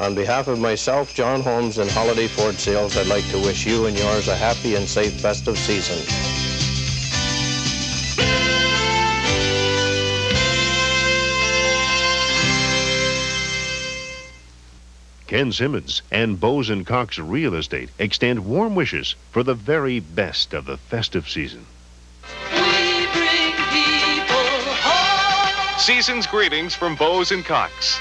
On behalf of myself, John Holmes, and Holiday Ford Sales, I'd like to wish you and yours a happy and safe festive season. Ken Simmons and Bowes and Cocks Real Estate extend warm wishes for the very best of the festive season. Season's greetings from Bowes and Cocks.